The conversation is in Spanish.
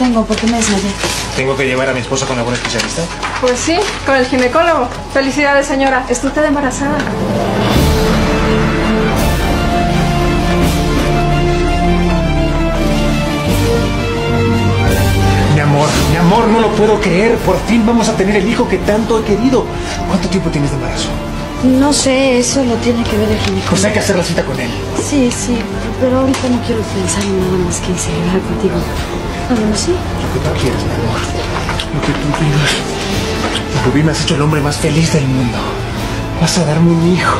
Tengo, porque me desmayé. ¿Tengo que llevar a mi esposa con algún especialista? Pues sí, con el ginecólogo. Felicidades, señora. Está usted embarazada. Mi amor, mi amor, no lo puedo creer. Por fin vamos a tener el hijo que tanto he querido. ¿Cuánto tiempo tienes de embarazo? No sé, eso lo tiene que ver el ginecólogo. Pues hay que hacer la cita con él. Sí, sí, pero ahorita no quiero pensar en nada más que en celebrar contigo. Sí. Lo que tú quieras, mi amor. Lo que tú digas. Rubí, me has hecho el hombre más feliz del mundo. Vas a darme un hijo.